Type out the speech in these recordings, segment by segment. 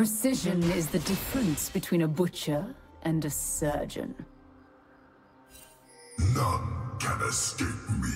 Precision is the difference between a butcher and a surgeon. None can escape me.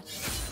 Standard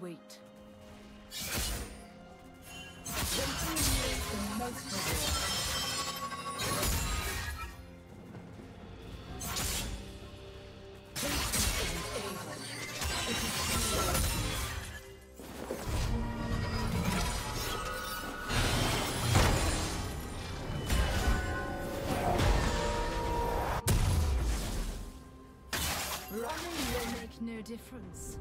Wait. The reward. no difference.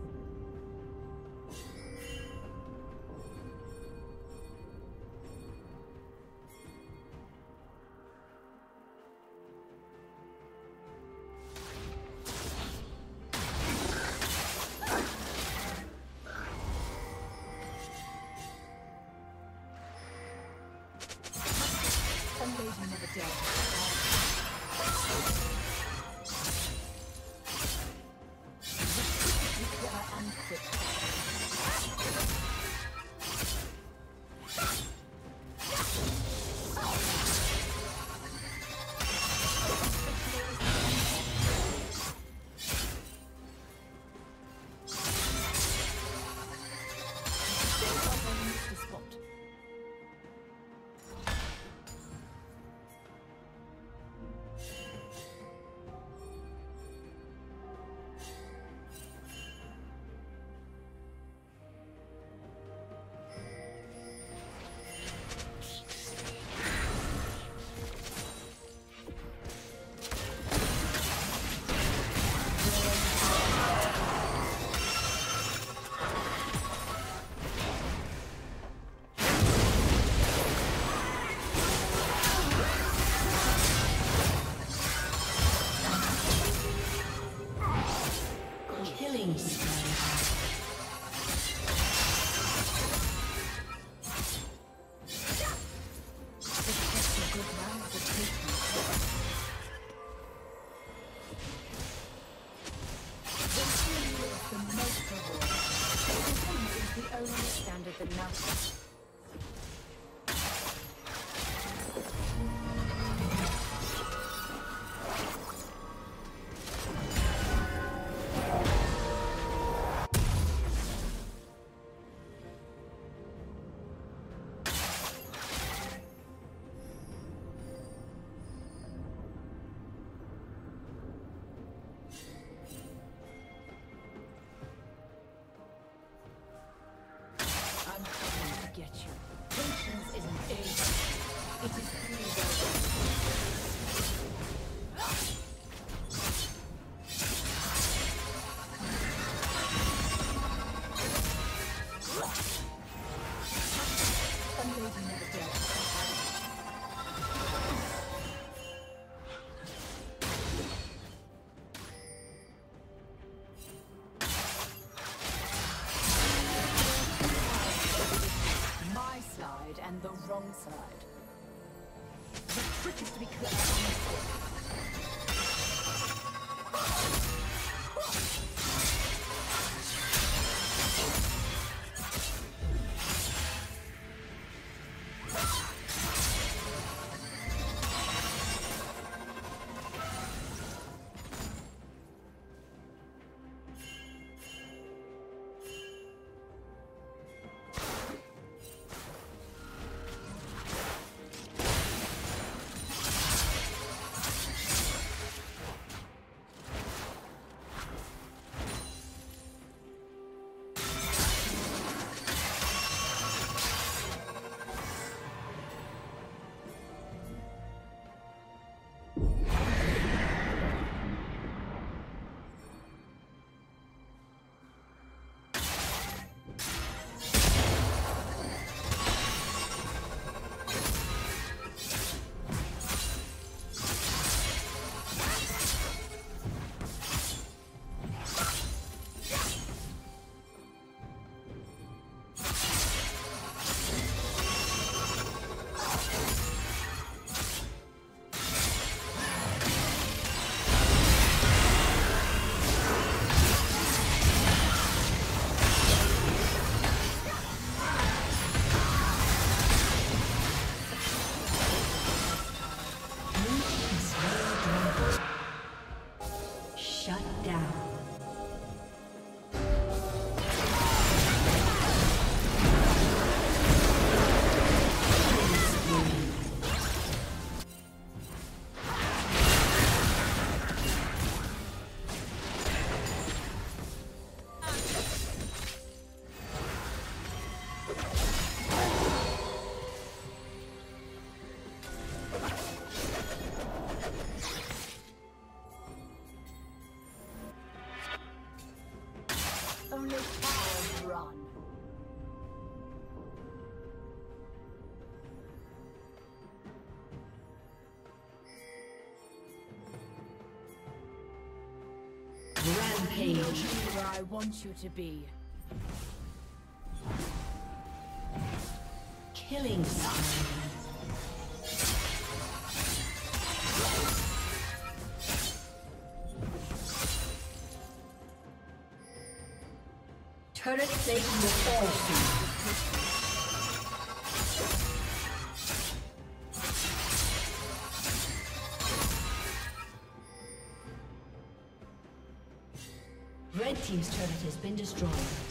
wrong side. The trick is to be clever. Rampage. Where I want you to be. Killing spree. Turret plate will fall soon. Been destroyed.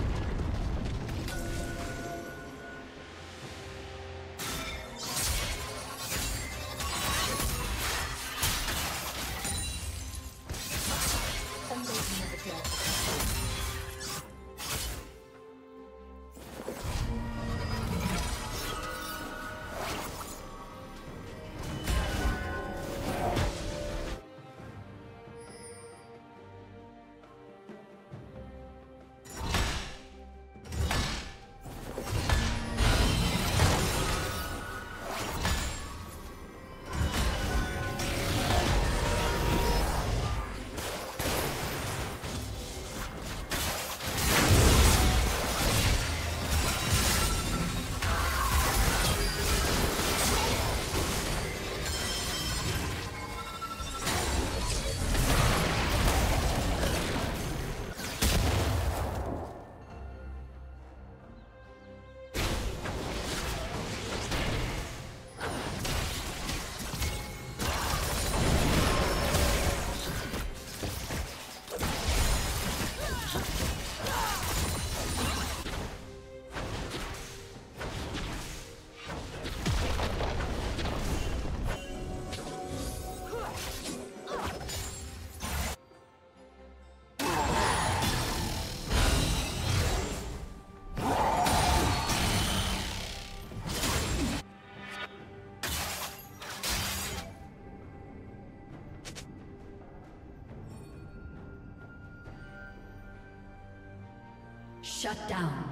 Shut down.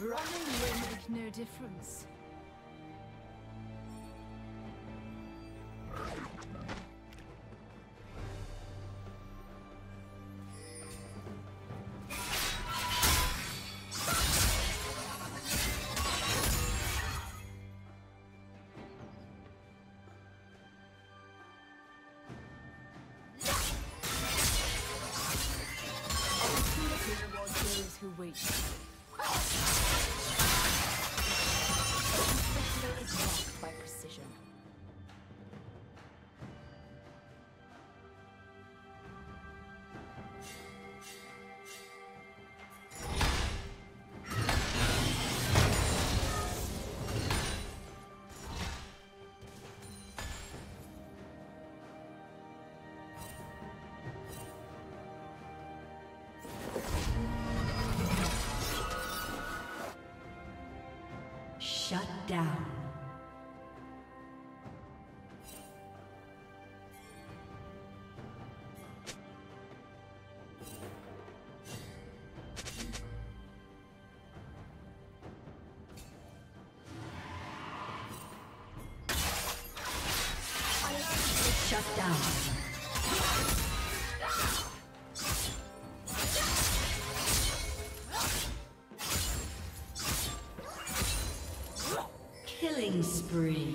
Running will make no difference. Down. Shut down. Killing spree.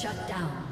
Shut down.